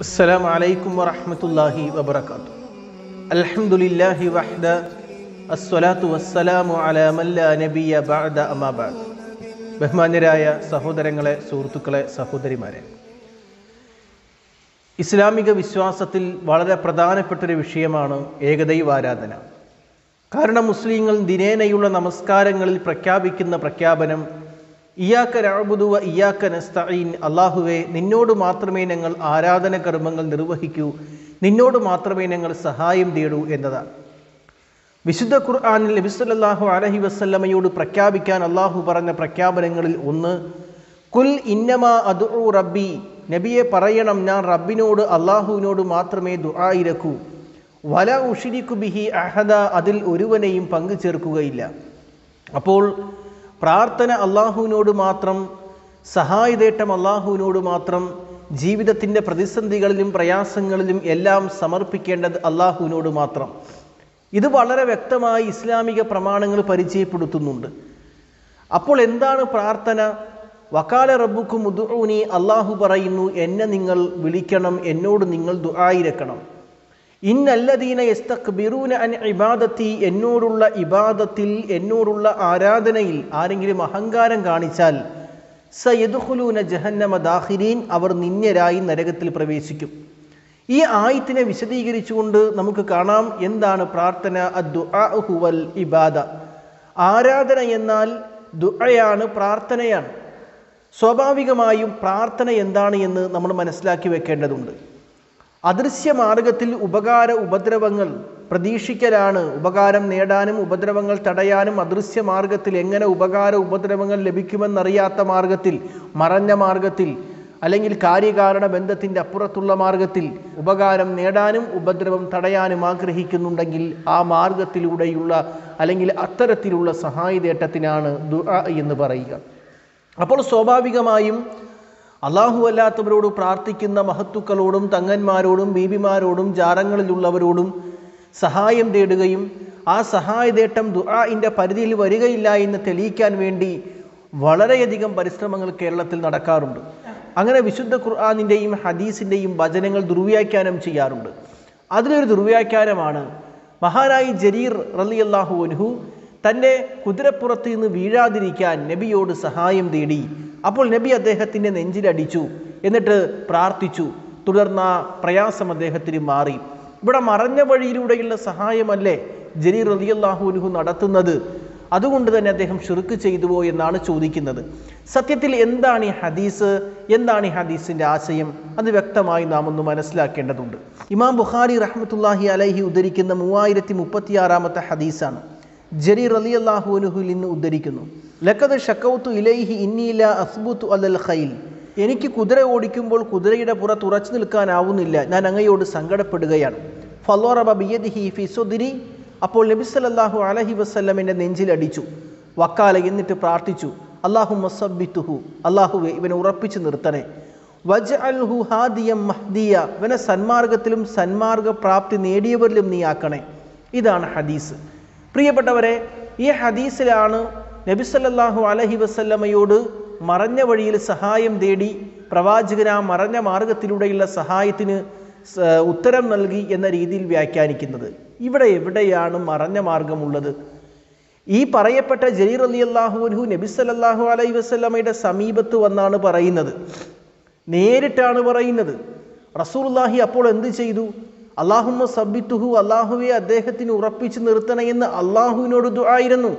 السلام عليكم ورحمة الله وبركاته الحمد لله وحده الصلاة والسلام على من لا نبي بعد أما بعد ബഹുമാന്യരായ സഹോദരങ്ങളെ സുഹൃത്തുക്കളെ സഹോദരിമാരെ ഇസ്ലാമിക വിശ്വാസത്തിൽ വളരെ പ്രധാനപ്പെട്ടൊരു വിഷയമാണ് ഏകദൈവാരാധന കാരണം മുസ്ലിങ്ങൾ ദിനേനയുള്ള നമസ്കാരങ്ങളിൽ പ്രഖ്യാപിക്കുന്ന പ്രഖ്യാപനം ഇയാക്ക രാബുദുവ ഇയാക്ക നസ്തഈൻ. അള്ളാഹുവെ നിന്നോട് മാത്രമേ ഞങ്ങൾ ആരാധന കർമ്മങ്ങൾ നിർവഹിക്കൂ. നിന്നോട് മാത്രമേ ഞങ്ങൾ സഹായം തേടൂ എന്നതാണ് വിശുദ്ധ ഖുർആാനിൽ നബിസ്വല്ലാഹു അലഹി വസ്ല്ലമയോട് പ്രഖ്യാപിക്കാൻ അള്ളാഹു പറഞ്ഞ പ്രഖ്യാപനങ്ങളിൽ ഒന്ന് കുൽ ഇന്നമാ അദുഉ റബ്ബി. നബിയെ പറയണം ഞാൻ റബ്ബിനോട് അള്ളാഹുവിനോട് മാത്രമേ ദുആയിരക്കൂ വല ഉഷിരിക്കു ബിഹി അഹദ. അതിൽ ഒരുവനെയും പങ്കു ചേർക്കുകയില്ല അപ്പോൾ പ്രാർത്ഥന അള്ളാഹുവിനോട് മാത്രം സഹായതേട്ടം അള്ളാഹുവിനോട് മാത്രം ജീവിതത്തിന്റെ പ്രതിസന്ധികളിലും പ്രയാസങ്ങളിലും എല്ലാം സമർപ്പിക്കേണ്ടത് അള്ളാഹുവിനോട് മാത്രം. ഇത് വളരെ വ്യക്തമായി ഇസ്ലാമിക പ്രമാണങ്ങൾ പരിചയപ്പെടുത്തുന്നുണ്ട്. അപ്പോൾ എന്താണ് പ്രാർത്ഥന? വക്കാല റബ്ബുക്കും ഉദുഊനി അള്ളാഹു പറയുന്നു എന്നെ നിങ്ങൾ വിളിക്കണം എന്നോട് നിങ്ങൾ ദുആയിരക്കണം ഇന്നല്ലദീന യസ്തക്ബിറൂന അൻ ഇബാദത്തി എന്നോടുള്ള ഇബാദത്തിൽ എന്നോടുള്ള ആരാധനയിൽ ആരെങ്കിലും അഹങ്കാരം കാണിച്ചാൽ സയദുഖുലൂന ജഹന്നമ ദാഹിരീൻ അവർ നിന്യരായി നരകത്തിൽ പ്രവേശിക്കും. ഈ ആയത്തിനെ വിശദീകരിച്ചുകൊണ്ട് നമുക്ക് കാണാം എന്താണ് പ്രാർത്ഥന അദ്ദുഅഹുവൽ ഇബാദ. ആരാധന എന്നാൽ ദുഅയാണ് പ്രാർത്ഥനയാണ്. സ്വാഭാവികമായും പ്രാർത്ഥന എന്താണ് എന്ന് നമ്മൾ മനസ്സിലാക്കി വെക്കേണ്ടതുണ്ട്. അദൃശ്യ മാർഗത്തിൽ ഉപകാര ഉപദ്രവങ്ങൾ പ്രതീക്ഷിക്കലാണ്. ഉപകാരം നേടാനും ഉപദ്രവങ്ങൾ തടയാനും അദൃശ്യ മാർഗത്തിൽ എങ്ങനെ ഉപകാര ഉപദ്രവങ്ങൾ ലഭിക്കുമെന്നറിയാത്ത മാർഗത്തിൽ മറഞ്ഞ മാർഗത്തിൽ അല്ലെങ്കിൽ കാര്യകാരണ ബന്ധത്തിന്റെ അപ്പുറത്തുള്ള മാർഗത്തിൽ ഉപകാരം നേടാനും ഉപദ്രവം തടയാനും ആഗ്രഹിക്കുന്നുണ്ടെങ്കിൽ ആ മാർഗത്തിലൂടെയുള്ള അല്ലെങ്കിൽ അത്തരത്തിലുള്ള സഹായതേട്ടത്തിനാണ് ദുആ എന്ന് പറയുക. അപ്പോൾ സ്വാഭാവികമായും അള്ളാഹു അല്ലാത്തവരോട് പ്രാർത്ഥിക്കുന്ന മഹത്തുക്കളോടും തങ്ങന്മാരോടും ബീബിമാരോടും ജാറങ്ങളിലുള്ളവരോടും സഹായം തേടുകയും ആ സഹായതേട്ടം ദുആഇന്റെ പരിധിയിൽ വരികയില്ല എന്ന് തെളിയിക്കാൻ വേണ്ടി വളരെയധികം പരിശ്രമങ്ങൾ കേരളത്തിൽ നടക്കാറുണ്ട്. അങ്ങനെ വിശുദ്ധ ഖുർആാനിന്റെയും ഹദീസിന്റെയും വചനങ്ങൾ ദുർവ്യാഖ്യാനം ചെയ്യാറുണ്ട്. അതിലൊരു ദുർവ്യാഖ്യാനമാണ് മഹാനായി ജരീർ റലിയല്ലാഹു അൻഹു തന്റെ കുതിരപ്പുറത്ത് നിന്ന് വീഴാതിരിക്കാൻ നബിയോട് സഹായം തേടി അപ്പോൾ നബി അദ്ദേഹത്തിന്റെ നെഞ്ചിലടിച്ചു എന്നിട്ട് പ്രാർത്ഥിച്ചു. തുടർന്ന പ്രയാസം അദ്ദേഹത്തിന് മാറി. ഇവിടെ മറഞ്ഞ വഴിയിലൂടെയുള്ള സഹായമല്ലേ ജരീർ റലിയല്ലാഹുനുഹു നടത്തുന്നത്? അതുകൊണ്ട് തന്നെ അദ്ദേഹം ഷിർക്ക് ചെയ്തുവോ എന്നാണ് ചോദിക്കുന്നത്. സത്യത്തിൽ എന്താണ് ഈ ഹദീസ്? എന്താണ് ഈ ഹദീസിന്റെ ആശയം? അത് വ്യക്തമായി നാം ഒന്ന് മനസ്സിലാക്കേണ്ടതുണ്ട്. ഇമാം ബുഖാരി റഹ്മത്തുല്ലാഹി അലൈഹി ഉദ്ധരിക്കുന്ന മൂവായിരത്തി മുപ്പത്തിയാറാമത്തെ ഹദീസാണ്. ജരീർ അലി അള്ളാഹുനുഹുൽ നിന്ന് ഉദ്ധരിക്കുന്നു. ലക്കത് ഷക്കൗത്തു ഇലൈഹി ഇന്നീല അസ്ബുത്തു അലൽ ഖൈൽ. എനിക്ക് കുതിര ഓടിക്കുമ്പോൾ കുതിരയുടെ പുറത്ത് ഉറച്ചു നിൽക്കാനാവുന്നില്ല. ഞാൻ അങ്ങയോട് സങ്കടപ്പെടുകയാണ്. ഫലോറബ ബിയദിഹി ഫിസുദിരി അപ്പോൾ നബി സല്ലല്ലാഹു അലഹി വസ്ല്ലമിന്റെ നെഞ്ചിലടിച്ചു വക്കാല എന്നിട്ട് പ്രാർത്ഥിച്ചു. അള്ളാഹു മസബിത്തുഹു അള്ളാഹുവെ ഇവനെ ഉറപ്പിച്ചു നിർത്തണേ. വജ് അൽഹു ഹാദിയം മഹ്ദിയ. ഇവനെ സന്മാർഗത്തിലും സന്മാർഗ പ്രാപ്തി നേടിയവരിലും നീ ആക്കണേ. ഇതാണ് ഹദീസ്. പ്രിയപ്പെട്ടവരെ ഈ ഹദീസിലാണ് നബി സല്ലല്ലാഹു അലഹി വസല്ലമയോട് മറഞ്ഞ വഴിയിൽ സഹായം തേടി പ്രവാചകൻ ആ മറഞ്ഞ മാർഗത്തിലൂടെയുള്ള സഹായത്തിന് ഉത്തരം നൽകി എന്ന രീതിയിൽ വ്യാഖ്യാനിക്കുന്നത്. ഇവിടെ എവിടെയാണ് മറഞ്ഞ മാർഗമുള്ളത്? ഈ പറയപ്പെട്ട ജലീർ അലി നബി സല്ലാഹു അലൈ വസ്ലമയുടെ സമീപത്ത് വന്നാണ് പറയുന്നത്. നേരിട്ടാണ് പറയുന്നത്. റസൂർല്ലാഹി അപ്പോൾ എന്ത് ചെയ്തു? അള്ളാഹുമ്മ സബിത്തുഹു അള്ളാഹുവെ അദ്ദേഹത്തിന് ഉറപ്പിച്ചു നിർത്തണമെന്ന് അള്ളാഹുവിനോട് ആയിരുന്നു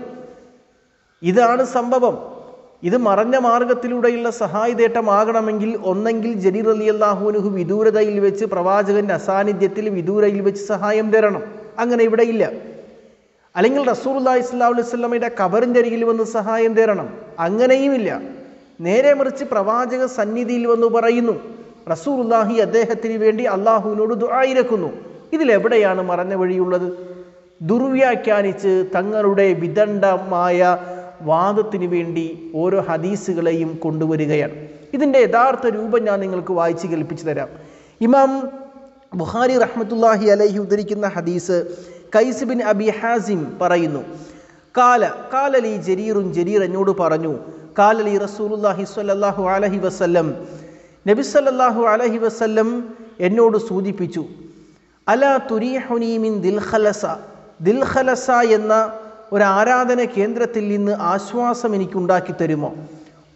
ഇതാണ് സംഭവം. ഇത് മറഞ്ഞ മാർഗത്തിലൂടെയുള്ള സഹായതേട്ടമാകണമെങ്കിൽ ഒന്നെങ്കിൽ ജരീർ അലി അള്ളാഹുനുഹു വിദൂരതയിൽ വെച്ച് പ്രവാചകന്റെ അസാന്നിധ്യത്തിൽ വിദൂരയിൽ വെച്ച് സഹായം തരണം. അങ്ങനെ ഇവിടെ ഇല്ല. അല്ലെങ്കിൽ റസൂർല്ലാ ഇസ്ലാ അലൈവല്ലമയുടെ കബറിന്റെ അരികിൽ വന്ന് സഹായം തേരണം. അങ്ങനെയുമില്ല നേരെ മറിച്ച് പ്രവാചക സന്നിധിയിൽ വന്ന് പറയുന്നു. റസൂർല്ലാഹി അദ്ദേഹത്തിന് വേണ്ടി അള്ളാഹുവിനോട് ദുആയിരക്കുന്നു ഇതിലെവിടെയാണ് മറഞ്ഞ വഴിയുള്ളത്? ദുർവ്യാഖ്യാനിച്ച് തങ്ങളുടെ വിദണ്ഡമായ വാദത്തിന് വേണ്ടി ഓരോ ഹദീസുകളെയും കൊണ്ടുവരികയാണ്. ഇതിന്റെ യഥാർത്ഥ രൂപം ഞാൻ നിങ്ങൾക്ക് വായിച്ച് കേൾപ്പിച്ചു തരാം. ഇമാം ബുഹാരി റഹ്മത്തുല്ലാഹി അലൈഹി ഉദ്ധരിക്കുന്ന ഹദീസ് കൈസ് ബിൻ അബി ഹാസിം പറയുന്നു. കാല കാലലി ജരീറും ജരീർ എന്നോട് പറഞ്ഞു. കാലലി റസൂലുല്ലാഹി സ്വല്ലല്ലാഹു അലൈഹി വസല്ലം നബി സല്ലല്ലാഹു അലൈഹി വസല്ലം എന്നോട് സൂചിപ്പിച്ചു അല തുരീഹുനീമിൻ ദിൽഖലസ. ദിൽഖലസ എന്ന ഒരു ആരാധന കേന്ദ്രത്തിൽ നിന്ന് ആശ്വാസം എനിക്കുണ്ടാക്കി തരുമോ?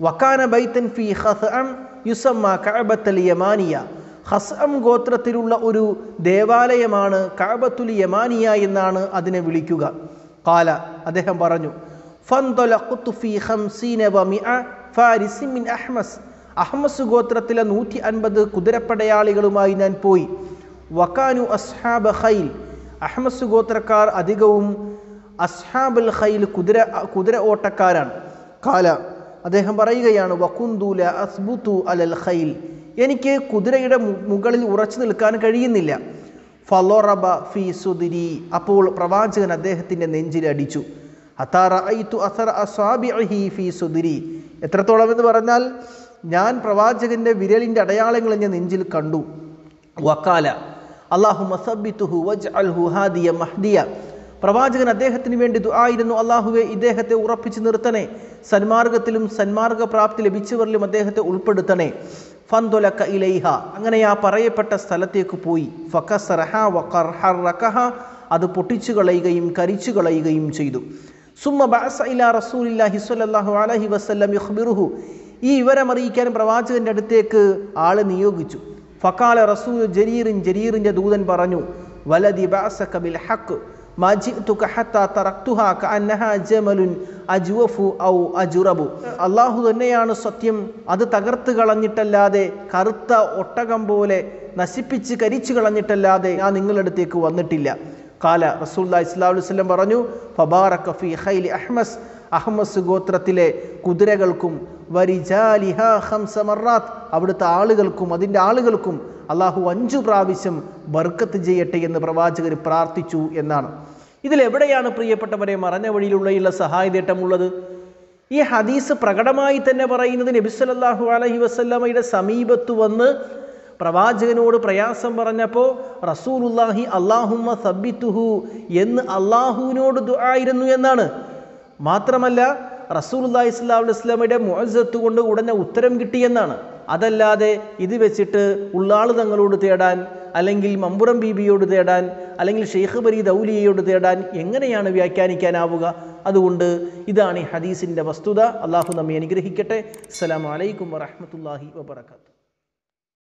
വക്കാന ബൈത്തൻ ഫി ഹസ്അം യുസമ്മ കഅബത്തൽ യമാനിയ. ഹസ്അം ഗോത്രത്തിലുള്ള ഒരു ദേവാലയമാണ് കഅബത്തുൽ യമാനിയ എന്നാണ് അതിനെ വിളിക്കുക. കാല അദ്ദേഹം പറഞ്ഞു ഫൻതലഖ്തു ഫി ഹംസീന വമിഅ ഫാരിസിൻ മിൻ അഹ്മസ്. അഹ്മസ് ഗോത്രത്തിലെ നൂറ്റി അൻപത് കുതിരപ്പടയാളികളുമായി ഞാൻ പോയി. വക്കാനു അസ്ഹാബ് ഖൈൽ. അഹമ്മസ് ഗോത്രക്കാർ അധികവും അസ്ഹാബുൽ ഖൈൽ കുതിര കുതിര ഓട്ടക്കാരാണ്. കാല അദ്ദേഹം പറയുകയാണ് വക്കുന്തൂല അസ്ബുത്തു അലൽ ഖൈൽ. എനിക്ക് കുതിരയുടെ മുകളിൽ ഉറച്ചു നിൽക്കാൻ കഴിയുന്നില്ല. ഫലോറബ ഫി സുദിരി. അപ്പോൾ പ്രവാചകൻ അദ്ദേഹത്തിന്റെ നെഞ്ചിലടിച്ചു അത്താറ അസർ അസാബി ഫി സുദിരി. എത്രത്തോളം എന്ന് പറഞ്ഞാൽ ഞാൻ പ്രവാചകന്റെ വിരലിന്റെ അടയാളങ്ങൾ ഞാൻ നെഞ്ചിൽ കണ്ടു. വക്കാല അള്ളാഹു മസബിത്തുഹു വജ് അൽ ഹാദിയ മഹ്ദിയ. പ്രവാചകൻ അദ്ദേഹത്തിന് വേണ്ടി ദുആയിരുന്നു. അള്ളാഹുവെ ഇദ്ദേഹത്തെ ഉറപ്പിച്ചു നിർത്തണേ. സന്മാർഗത്തിലും സന്മാർഗ പ്രാപ്തി ലഭിച്ചവരിലും അദ്ദേഹത്തെ ഉൾപ്പെടുത്തണേ. ഫന്തൊലക്ക ഇലൈഹ. അങ്ങനെ ആ പറയപ്പെട്ട സ്ഥലത്തേക്ക് പോയി. ഫക്കസറഹ വഖർഹറകഹ അത് പൊട്ടിച്ചു കളയുകയും കരിച്ചു കളയുകയും ചെയ്തു. സുമ്മ ബഅസ ഇലാ റസൂലില്ലാഹി സ്വല്ലല്ലാഹു അലൈഹി വസല്ലം യുഖ്ബിറുഹു. ഈ വിവരം അറിയിക്കാൻ പ്രവാചകന്റെ അടുത്തേക്ക് ആളെ നിയോഗിച്ചു. ഫക്കാല റസൂൽ ജരീറിൻ ജരീറിന്റെ ദൂതൻ പറഞ്ഞു അജുറബു. അല്ലാഹു തന്നെയാണ് സത്യം അത് തകർത്ത് കളഞ്ഞിട്ടല്ലാതെ കറുത്ത ഒട്ടകം പോലെ നശിപ്പിച്ച് കരിച്ചു കളഞ്ഞിട്ടല്ലാതെ ഞാൻ നിങ്ങളുടെ അടുത്തേക്ക് വന്നിട്ടില്ല. കാല റസൂൽ ഇസ്ലാം പറഞ്ഞു ഫബാറ കഫി ഹൈലി അഹ്മസ്. അഹ്മസ് ഗോത്രത്തിലെ കുതിരകൾക്കും അവിടുത്തെ ആളുകൾക്കും അതിന്റെ ആളുകൾക്കും അള്ളാഹു അഞ്ചു പ്രാവശ്യം ബർക്കത്ത് ചെയ്യട്ടെ എന്ന് പ്രവാചകർ പ്രാർത്ഥിച്ചു എന്നാണ്. ഇതിലെവിടെയാണ് പ്രിയപ്പെട്ടവരെ മറഞ്ഞ വഴിയിലുള്ള സഹായ നേട്ടമുള്ളത്? ഈ ഹദീസ് പ്രകടമായി തന്നെ പറയുന്നത് നബി സല്ലല്ലാഹു അലൈഹി വസല്ലമയുടെ സമീപത്ത് വന്ന് പ്രവാചകനോട് പ്രയാസം പറഞ്ഞപ്പോൾ റസൂലുല്ലാഹി അള്ളാഹുമ്മ സബിത്തുഹു എന്ന് അള്ളാഹുവിനോട് ആയിരുന്നു എന്നാണ്. മാത്രമല്ല റസൂലുല്ലാഹി സ്വല്ലല്ലാഹു അലൈഹി വസല്ലമയുടെ മുഅസ്സത്ത് കൊണ്ട് ഉടനെ ഉത്തരം കിട്ടിയെന്നാണ്. അതല്ലാതെ ഇത് വെച്ചിട്ട് ഉള്ളാൾ തങ്ങളോട് തേടാൻ അല്ലെങ്കിൽ മമ്പുറം ബീബിയോട് തേടാൻ അല്ലെങ്കിൽ ഷെയ്ഖ് ബരി ദൗലിയയോട് തേടാൻ എങ്ങനെയാണ് വ്യാഖ്യാനിക്കാനാവുക? അതുകൊണ്ട് ഇതാണ് ഈ ഹദീസിന്റെ വസ്തുത. അള്ളാഹു നമ്മെ അനുഗ്രഹിക്കട്ടെ. അസ്സലാമു അലൈക്കും വറഹ്മത്തുള്ളാഹി വബറകാതുഹു.